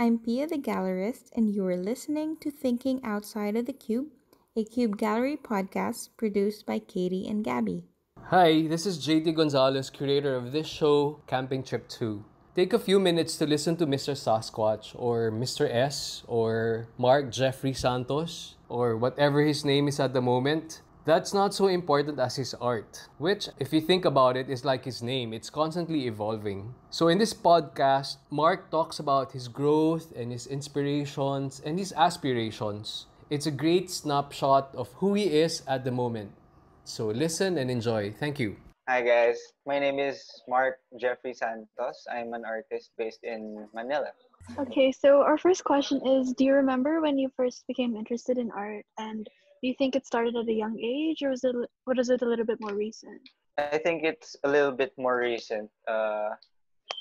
I'm Pia the Gallerist, and you are listening to Thinking Outside of the Qube, a Qube Gallery podcast produced by Katie and Gabby. Hi, this is JT Gonzalez, curator of this show, Camping Trip 2. Take a few minutes to listen to Mr. Sasquatch, or Mr. S, or Mark Jepoy Santos, or whatever his name is at the moment. That's not so important as his art, which, if you think about it, is like his name. It's constantly evolving. So, in this podcast, Mark talks about his growth and his inspirations and his aspirations. It's a great snapshot of who he is at the moment. So, listen and enjoy. Thank you. Hi guys, my name is Mark Jepoy Santos. I'm an artist based in Manila. Okay, so our first question is Do you remember when you first became interested in art? And do you think it started at a young age or was it, what is it a little bit more recent? I think it's a little bit more recent uh,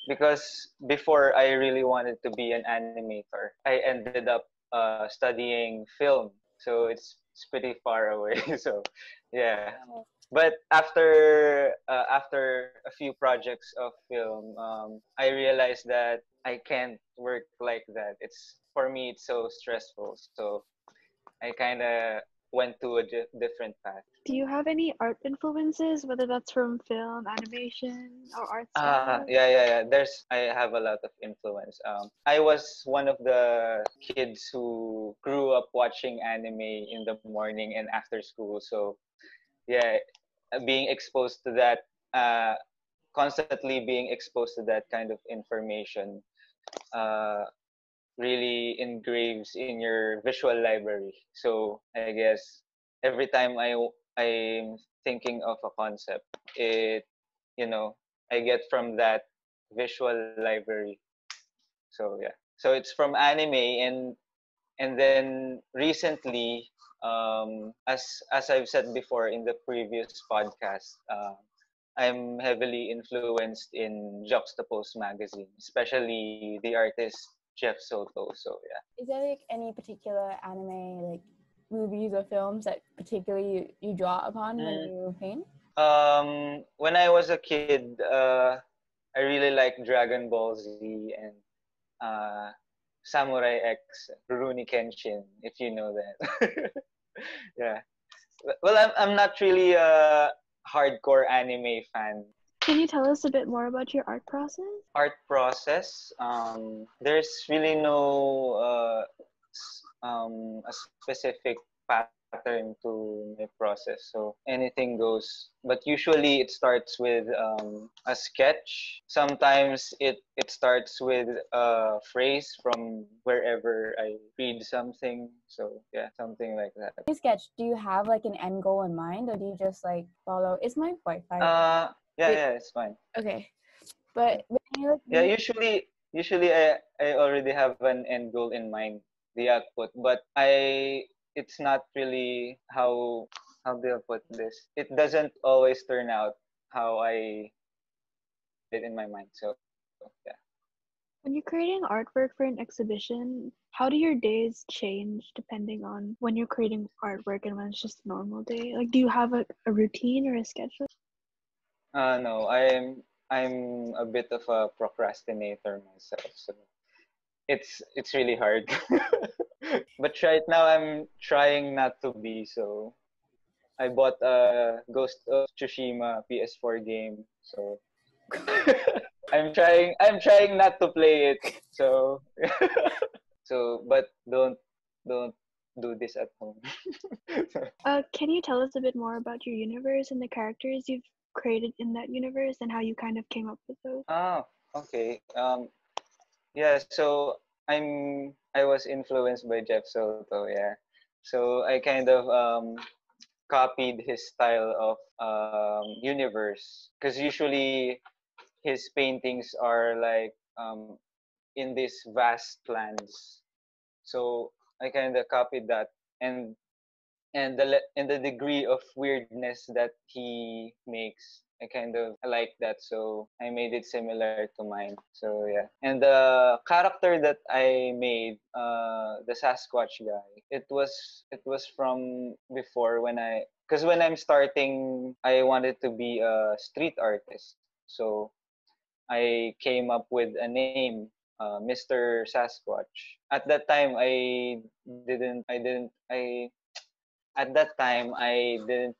because before I really wanted to be an animator. I ended up uh, studying film, so it's, it's pretty far away. so, yeah. But after uh, after a few projects of film, um, I realized that I can't work like that. It's for me, it's so stressful. So I kind of went to a di- different path. Do you have any art influences, whether that's from film, animation, or art Ah, yeah, yeah, yeah. There's I have a lot of influence. Um, I was one of the kids who grew up watching anime in the morning and after school. So, yeah, being exposed to that, uh, constantly being exposed to that kind of information, uh, really engraves in your visual library. So I guess every time I I'm thinking of a concept, it you know I get from that visual library. So yeah, so it's from anime and and then recently, um, as as I've said before in the previous podcast, uh, I'm heavily influenced in Juxtapose magazine, especially the artist Jeff Soto. So yeah. Is there like any particular anime like movies or films that particularly you, you draw upon when Mm. you paint? Um, when I was a kid, uh, I really liked Dragon Ball Z and uh, Samurai X, Rurouni Kenshin, if you know that. yeah. Well, I'm I'm not really a hardcore anime fan. Can you tell us a bit more about your art process? Art process. Um, there's really no uh, um, a specific pattern to my process. So anything goes. But usually it starts with um, a sketch. Sometimes it, it starts with a phrase from wherever I read something. So yeah, something like that. You sketch, do you have like an end goal in mind or do you just like follow? Is my Wi-Fi? Uh, yeah, Wait. yeah, it's fine. okay. But when you Yeah, usually usually I, I already have an end goal in mind, the output, but I it's not really how how do I put this? It doesn't always turn out how I did in my mind. So yeah. When you're creating artwork for an exhibition, how do your days change depending on when you're creating artwork and when it's just a normal day? Like, do you have a, a routine or a schedule? Uh no, I'm I'm a bit of a procrastinator myself, so it's it's really hard. but right now I'm trying not to be so. I bought a Ghost of Tsushima PS4 game, so I'm trying I'm trying not to play it. So so but don't don't do this at home. Uh, can you tell us a bit more about your universe and the characters you've created in that universe and how you kind of came up with those? Oh, okay. Um, yeah. So I'm I was influenced by Jeff Soto. Yeah. So I kind of um, copied his style of um, universe because usually his paintings are like um, in these vast lands. So I kind of copied that and and the and the degree of weirdness that he makes I kind of like that, so I made it similar to mine. So yeah, and the character that I made, uh, the Sasquatch guy, it was it was from before when I, because when I'm starting, I wanted to be a street artist, so I came up with a name uh, Mr. Sasquatch. At that time, I didn't, I didn't, I, at that time, I didn't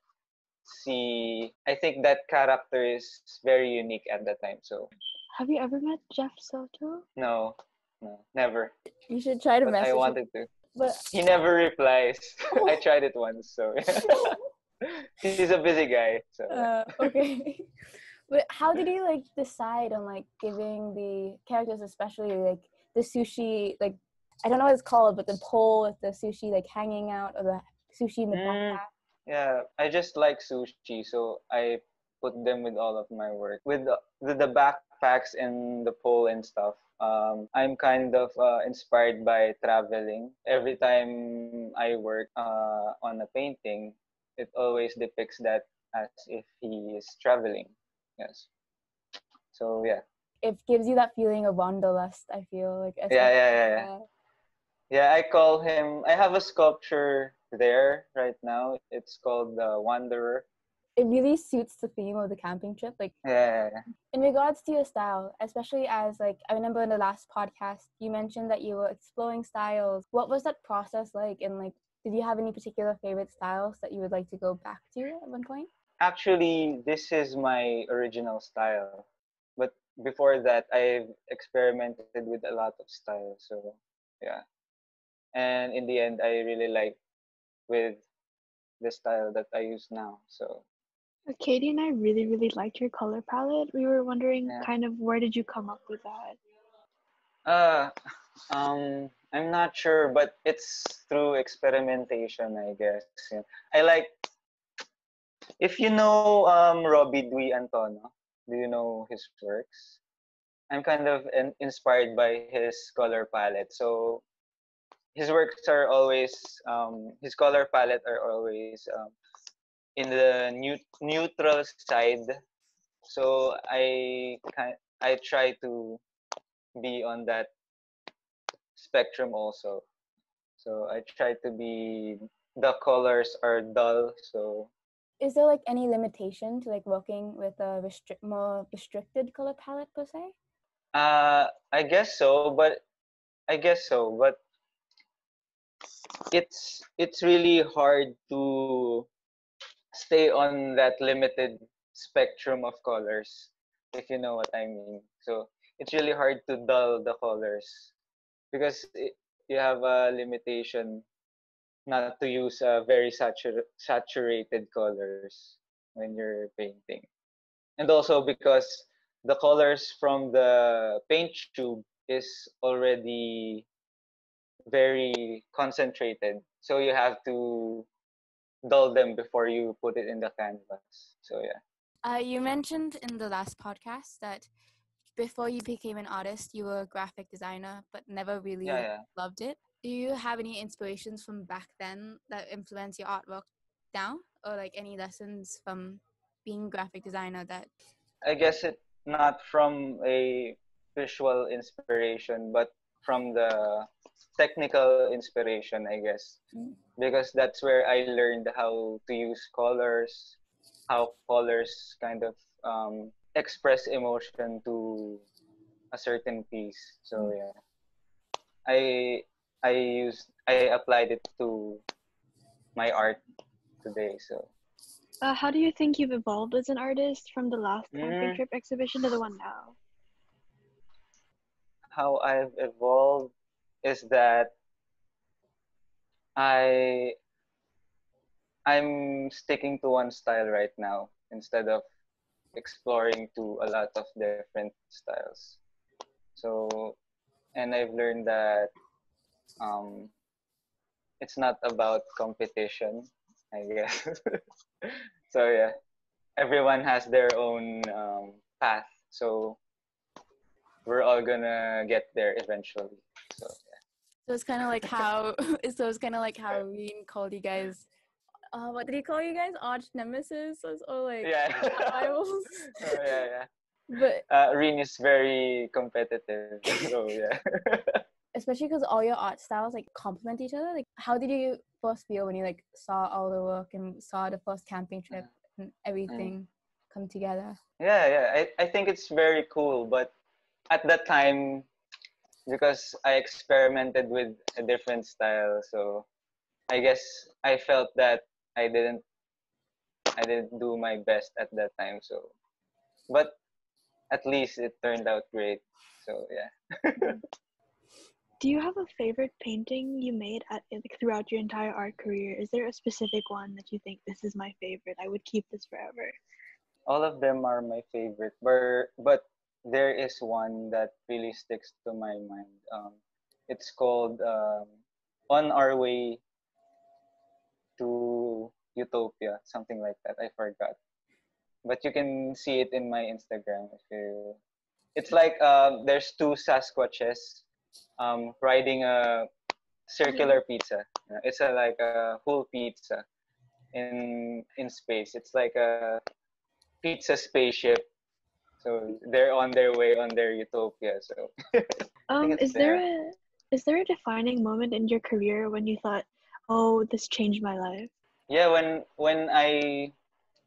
see, I think that character is very unique at that time. So, Have you ever met Jeff Soto? no, no, never. You should try to But message. I him. wanted to. But He never replies. I tried it once, so he's a busy guy. So uh, okay. but how did you like decide on like giving the characters, especially like the sushi, like I don't know what it's called, but the pole with the sushi like hanging out or the sushi in the Mm. backpack? yeah, I just like sushi, so I put them with all of my work with the, with the backpacks and the pole and stuff. Um, I'm kind of uh, inspired by traveling. Every time I work uh, on a painting, it always depicts that as if he is traveling. Yes. So yeah, It gives you that feeling of wanderlust. I feel like. yeah, yeah, yeah, yeah. Yeah, I call him. I have a sculpture there right now. It's called the Wanderer. it really suits the theme of the camping trip. Like Yeah, in regards to your style, especially as like I remember in the last podcast you mentioned that you were exploring styles. What was that process like and like did you have any particular favorite styles that you would like to go back to at one point? Actually, this is my original style. But before that, I've experimented with a lot of styles. So, yeah. And in the end, I really like with the style that I use now. So, Katie and I really, really liked your color palette. We were wondering Yeah. kind of where did you come up with that? uh, um, I'm not sure, but it's through experimentation, I guess. Yeah. I like, if you know um, Robbie Dwi Antono, do you know his works? I'm kind of in, inspired by his color palette. So his works are always, um, his color palette are always um, in the new, neutral side. So I kind, I try to be on that spectrum also. So I try to be the colors are dull, so Is there like any limitation to like working with a restrict more restricted color palette per se? uh I guess so, but I guess so, but it's it's really hard to stay on that limited spectrum of colors if you know what I mean. So it's really hard to dull the colors because it, you have a limitation not to use uh, very satur- saturated colors when you're painting. And also because the colors from the paint tube is already very concentrated. So you have to dull them before you put it in the canvas. So yeah. Uh, you mentioned in the last podcast that before you became an artist, you were a graphic designer, but never really Yeah, yeah. loved it. Do you have any inspirations from back then that influence your artwork now, or like any lessons from being a graphic designer that? I guess it not from a visual inspiration, but from the technical inspiration, I guess. Mm. Because that's where I learned how to use colors, how colors kind of um, express emotion to a certain piece. So yeah, I I used I applied it to my art today. So Uh, how do you think you've evolved as an artist from the last camping Mm. trip exhibition to the one now? How I've evolved is that I I'm sticking to one style right now instead of exploring to a lot of different styles. So and I've learned that um it's not about competition, I guess. so yeah. Everyone has their own um, path. So we're all gonna get there eventually. So So it's kind of like how. so it's kind of like how Reen called you guys. Uh, what did he call you guys? Arch nemesis or, like yeah, rivals? oh, yeah, yeah. But Uh, Reen is very competitive. So yeah. especially because all your art styles like complement each other. Like, how did you first feel when you like saw all the work and saw the first camping trip and everything come together? yeah, yeah. I, I think it's very cool, but at that time, because I experimented with a different style. So I guess I felt that I didn't I didn't do my best at that time. So, but at least it turned out great. So yeah. Do you have a favorite painting you made at like, throughout your entire art career? Is there a specific one that you think this is my favorite? I would keep this forever. All of them are my favorite, but but there is one that really sticks to my mind. Um, it's called um, "On Our Way to Utopia," something like that. I forgot, but you can see it in my Instagram if you. It's like uh, there's two Sasquatches um, riding a circular pizza. It's a like a whole pizza in in space. It's like a pizza spaceship. So they're on their way on their utopia. So Um, is there there. a is there a defining moment in your career when you thought, "Oh, this changed my life"? yeah, when when I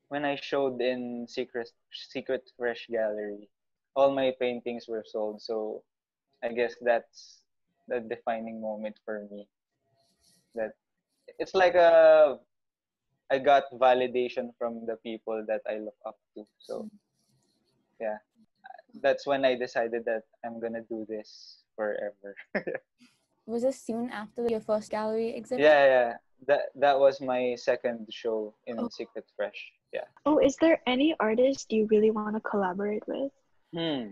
when I showed in Secret Secret Fresh Gallery, all my paintings were sold. So I guess that's the defining moment for me. That it's like a I got validation from the people that I look up to. So yeah, that's when I decided that I'm gonna do this forever. Was this soon after your first gallery exhibit? yeah, yeah. That that was my second show in Oh. Secret Fresh. Yeah. Oh, is there any artist you really want to collaborate with? Hmm.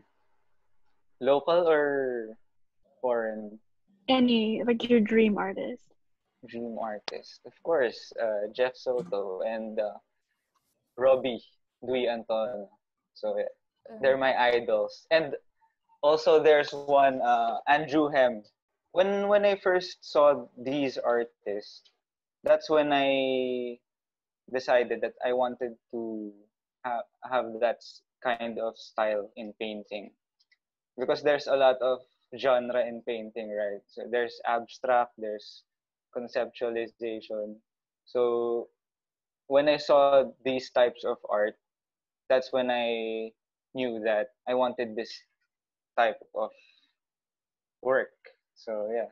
Local or foreign Any like your dream artist? dream artist? Of course, uh, Jeff Soto and uh, Robbie Dwi Anton. So yeah, they're my idols. And also there's one uh, Andrew Hem. When when I first saw these artists, that's when I decided that I wanted to have have that kind of style in painting because there's a lot of genre in painting, right? So there's abstract, there's conceptualization. So when I saw these types of art, that's when I knew that I wanted this type of work. So yeah.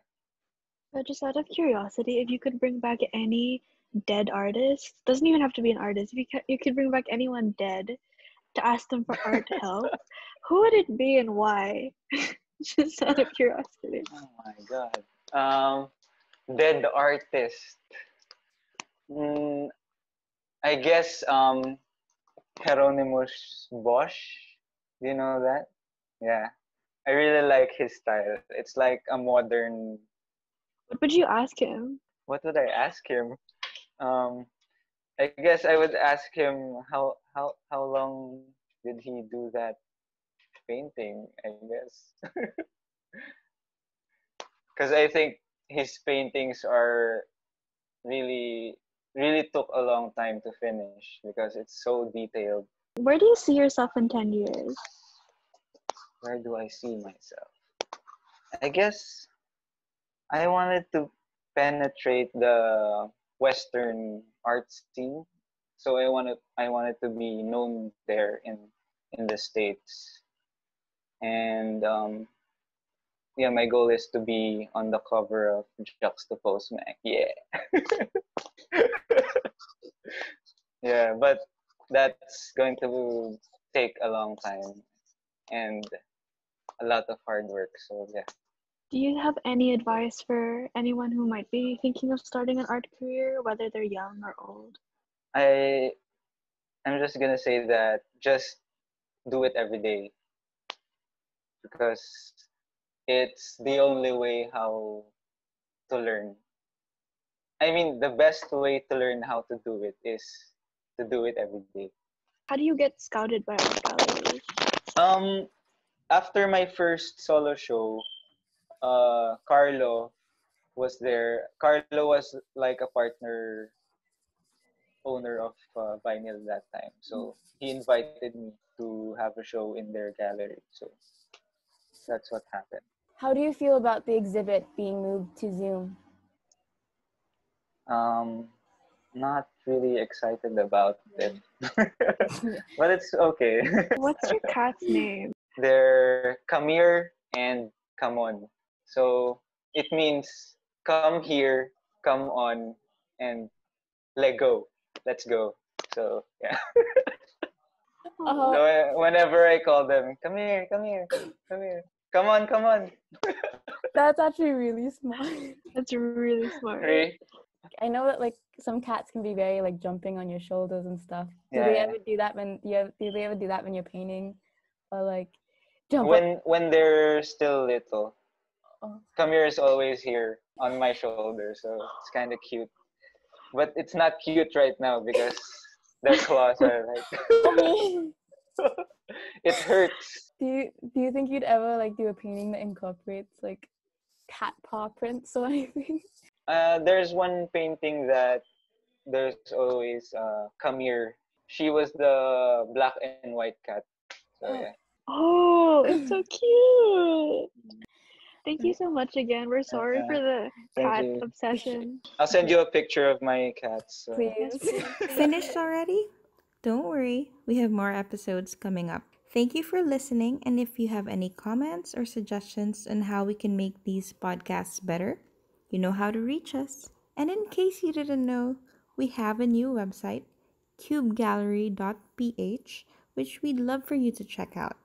But just out of curiosity, if you could bring back any dead artist, doesn't even have to be an artist. If you could, you could bring back anyone dead to ask them for art help, who would it be and why? just out of curiosity. Oh my god. Um, dead artist. Mm, I guess um, Hieronymus Bosch. Do you know that? Yeah, I really like his style. It's like a modern. What would you ask him? What would I ask him? Um, I guess I would ask him how how how long did he do that painting? I guess. because I think his paintings are really really took a long time to finish because it's so detailed. Where do you see yourself in 10 years? Where do I see myself? I guess I wanted to penetrate the Western art scene, so I wanted I wanted to be known there in in the states, and um, yeah, my goal is to be on the cover of Juxtapose Mag. Yeah. yeah, but that's going to take a long time and a lot of hard work. So yeah. Do you have any advice for anyone who might be thinking of starting an art career, whether they're young or old? I I'm just gonna say that just do it every day because it's the only way how to learn. I mean, the best way to learn how to do it is to do it every day. How do you get scouted by art galleries? Um, after my first solo show, uh, Carlo was there. Carlo was like a partner owner of uh, vinyl that time, so he invited me to have a show in their gallery. So that's what happened. How do you feel about the exhibit being moved to Zoom? Um, not really excited about it, but it's okay. What's your cat's name? They're Kamir and Kamon. So it means come here, come on, and let go. Let's go. So yeah. Oh, So uh, whenever I call them, come here, come here, come here, come on, come on. that's actually really smart. That's really smart. Three. I know that like some cats can be very like jumping on your shoulders and stuff. Do Yeah, they yeah. ever do that when you have, do they ever do that when you're painting, or like jump? up- When when they're still little, Oh. here is always here on my shoulder, so it's kind of cute. But it's not cute right now because their claws are like. Oh, it hurts. do you do you think you'd ever like do a painting that incorporates like cat paw prints or anything? Uh, there's one painting that there's always uh, come here. She was the black and white cat. So yeah. Oh, it's so cute. Thank you so much again. We're sorry for the Thank cat you. obsession. I'll send you a picture of my cats. so- Please. Finished already? Don't worry, we have more episodes coming up. Thank you for listening, and if you have any comments or suggestions on how we can make these podcasts better, you know how to reach us. And in case you didn't know, we have a new website, qubegallery.ph, which we'd love for you to check out.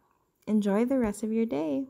Enjoy the rest of your day.